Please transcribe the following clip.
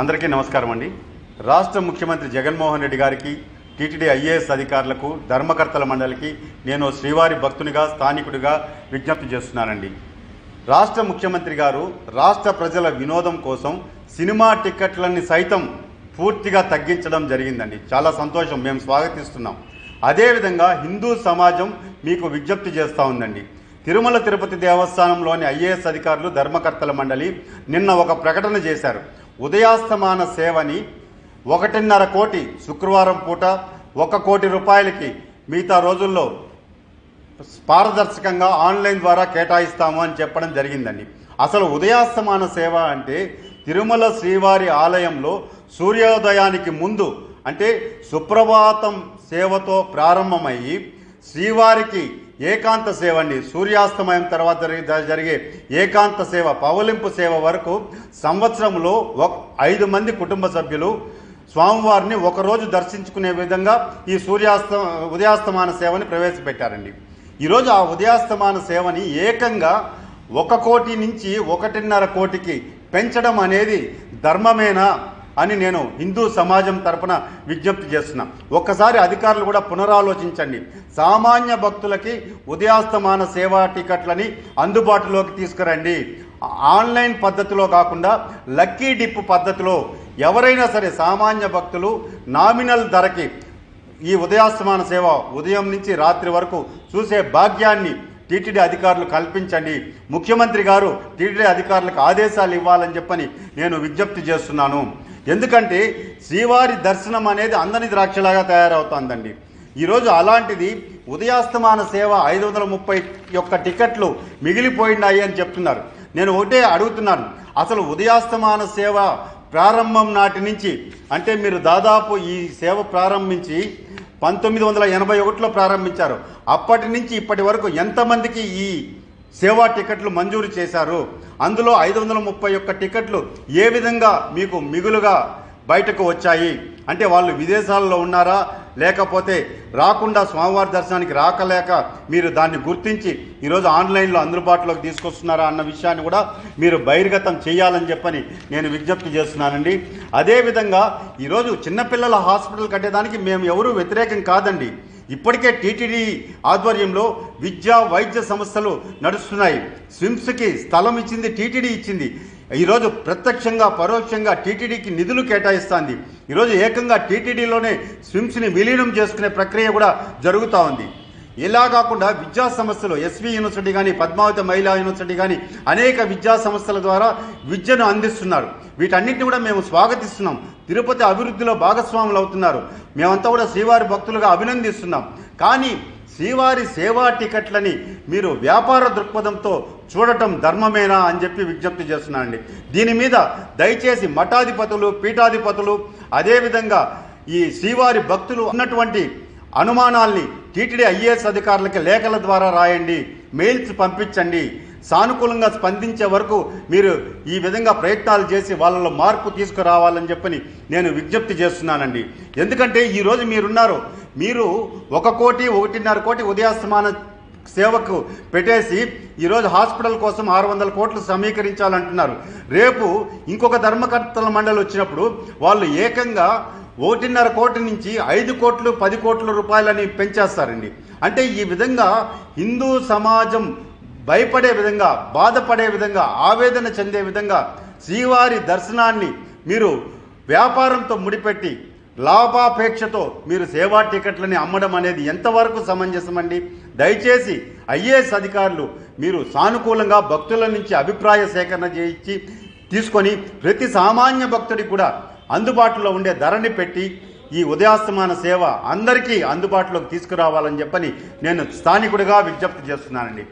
అందరికీ నమస్కారం అండి. రాష్ట్ర ముఖ్యమంత్రి జగన్మోహన్ రెడ్డి గారికి టీటీడీ ఐఏఎస్ అధికారులకు ధర్మకర్తల మండలికి నేను శ్రీవారి భక్తునిగా స్థానికుడిగా విజ్ఞప్తి చేస్తున్నానండి. రాష్ట్ర ముఖ్యమంత్రి గారు రాష్ట్ర ప్రజల వినోదం కోసం సినిమా టిక్కెట్లని సైతం పూర్తిగా తగ్గించడం జరిగిందండి. చాలా సంతోషం మేము స్వాగతిస్తున్నాం. అదేవిధంగా హిందూ సమాజం మీకు విజ్ఞప్తి చేస్తూ ఉందండి. తిరుమల తిరుపతి దేవస్థానంలోని ఐఏఎస్ అధికారులు ధర్మకర్తల మండలి నిన్న ఒక ప్రకటన చేశారు. ఉదయాస్తమాన సేవని ఒకటిన్నర కోటి శుక్రవారం పూట ఒక కోటి రూపాయలకి మిగతా రోజుల్లో పారదర్శకంగా ఆన్లైన్ ద్వారా కేటాయిస్తాము అని చెప్పడం జరిగిందండి. అసలు ఉదయాస్తమాన సేవ అంటే తిరుమల శ్రీవారి ఆలయంలో సూర్యోదయానికి ముందు అంటే సుప్రభాతం సేవతో ప్రారంభమయ్యి శ్రీవారికి ఏకాంత సేవ అండి సూర్యాస్తమయం తర్వాత జరిగే- జరిగే ఏకాంత సేవ పవలింపు సేవ వరకు సంవత్సరంలో ఒక ఐదు మంది కుటుంబ సభ్యులు స్వామివారిని ఒకరోజు దర్శించుకునే విధంగా ఈ సూర్యాస్త ఉదయాస్తమాన సేవని ప్రవేశపెట్టారండి. ఈరోజు ఆ ఉదయాస్తమాన సేవని ఏకంగా ఒక కోటి నుంచి ఒకటిన్నర కోటికి పెంచడం అనేది ధర్మమేనా? అని నేను హిందూ సమాజం తరపున విజ్ఞప్తి చేస్తున్నా. ఒక్కసారి అధికారులు కూడా పునరాలోచించండి. సామాన్య భక్తులకి ఉదయాస్తమాన సేవా టికెట్లని అందుబాటులోకి తీసుకురండి. ఆన్లైన్ పద్ధతిలో కాకుండా లక్కీ డిప్ పద్ధతిలో ఎవరైనా సరే సామాన్య భక్తులు నామినల్ ధరకి ఈ ఉదయాస్తమాన సేవ ఉదయం నుంచి రాత్రి వరకు చూసే భాగ్యాన్ని టీటీడీ అధికారులు కల్పించండి. ముఖ్యమంత్రి గారు టీటీడీ అధికారులకు ఆదేశాలు ఇవ్వాలని చెప్పని నేను విజ్ఞప్తి చేస్తున్నాను. ఎందుకంటే శ్రీవారి దర్శనం అనేది అందని ద్రాక్షలాగా తయారవుతోందండి. ఈరోజు అలాంటిది ఉదయాస్తమాన సేవ ఐదు వందల ముప్పై యొక్క టికెట్లు మిగిలిపోయినాయి అని చెప్తున్నారు. నేను ఒకటే అడుగుతున్నాను. అసలు ఉదయాస్తమాన సేవ ప్రారంభం నాటి నుంచి అంటే మీరు దాదాపు ఈ సేవ ప్రారంభించి పంతొమ్మిది వందల ఎనభై ఒకటిలో ప్రారంభించారు. అప్పటి నుంచి ఇప్పటి వరకు ఎంతమందికి ఈ సేవా టికెట్లు మంజూరు చేశారు. అందులో ఐదు వందల ముప్పై ఒక్క టికెట్లు ఏ విధంగా మీకు మిగులుగా బయటకు వచ్చాయి? అంటే వాళ్ళు విదేశాల్లో ఉన్నారా? లేకపోతే రాకుండా స్వామివారి దర్శనానికి రాకలేక మీరు దాన్ని గుర్తించి ఈరోజు ఆన్లైన్లో అందుబాటులోకి తీసుకొస్తున్నారా అన్న విషయాన్ని కూడా మీరు బహిర్గతం చేయాలని చెప్పని నేను విజ్ఞప్తి చేస్తున్నానండి. అదేవిధంగా ఈరోజు చిన్నపిల్లల హాస్పిటల్ కట్టేదానికి మేము ఎవరూ వ్యతిరేకం కాదండి. ఇప్పటికే టీటీడీ ఆధ్వర్యంలో విద్యా వైద్య సంస్థలు నడుస్తున్నాయి. స్విమ్స్కి స్థలం ఇచ్చింది టీటీడీ ఇచ్చింది. ఈరోజు ప్రత్యక్షంగా పరోక్షంగా టీటీడీకి నిధులు కేటాయిస్తోంది. ఈరోజు ఏకంగా టీటీడీలోనే స్విమ్స్ని విలీనం చేసుకునే ప్రక్రియ కూడా జరుగుతూ ఉంది. ఇలా కాకుండా విద్యా సంస్థలు ఎస్వి యూనివర్సిటీ కానీ పద్మావతి మహిళా యూనివర్సిటీ కానీ అనేక విద్యా సంస్థల ద్వారా విద్యను అందిస్తున్నారు. వీటన్నిటిని కూడా మేము స్వాగతిస్తున్నాం. తిరుపతి అభివృద్ధిలో భాగస్వాములు అవుతున్నారు. మేమంతా కూడా శ్రీవారి భక్తులుగా అభినందిస్తున్నాం. కానీ శ్రీవారి సేవా టికెట్లని మీరు వ్యాపార దృక్పథంతో చూడటం ధర్మమేనా అని చెప్పి విజ్ఞప్తి చేస్తున్నానండి. దీని మీద దయచేసి మఠాధిపతులు పీఠాధిపతులు అదేవిధంగా ఈ శ్రీవారి భక్తులు ఉన్నటువంటి అనుమానాల్ని టీటీడీ ఐఏఎస్ అధికారులకి లేఖల ద్వారా రాయండి మెయిల్స్ పంపించండి. సానుకూలంగా స్పందించే వరకు మీరు ఈ విధంగా ప్రయత్నాలు చేసి వాళ్ళలో మార్పు తీసుకురావాలని చెప్పని నేను విజ్ఞప్తి చేస్తున్నానండి. ఎందుకంటే ఈరోజు మీరున్నారు. మీరు ఒక కోటి ఒకటిన్నర కోటి ఉదయాస్తమాన సేవకు పెట్టేసి ఈరోజు హాస్పిటల్ కోసం ఆరు వందల కోట్లు సమీకరించాలంటున్నారు. రేపు ఇంకొక ధర్మకర్తల మండలి వచ్చినప్పుడు వాళ్ళు ఏకంగా ఒకటిన్నర కోటి నుంచి ఐదు కోట్లు పది కోట్ల రూపాయలని పెంచేస్తారండి. అంటే ఈ విధంగా హిందూ సమాజం భయపడే విధంగా బాధపడే విధంగా ఆవేదన చెందే విధంగా శ్రీవారి దర్శనాన్ని మీరు వ్యాపారంతో ముడిపెట్టి లాభాపేక్షతో మీరు సేవా టికెట్లని అమ్మడం అనేది ఎంతవరకు సమంజసమండి? దయచేసి ఐఏఎస్ అధికారులు మీరు సానుకూలంగా భక్తుల నుంచి అభిప్రాయ సేకరణ చేయించి తీసుకొని ప్రతి సామాన్య భక్తుడికి కూడా అందుబాటులో ఉండే ధరని పెట్టి ఈ ఉదయాస్తమాన సేవ అందరికీ అందుబాటులోకి తీసుకురావాలని చెప్పని నేను స్థానికుడిగా విజ్ఞప్తి చేస్తున్నానండి.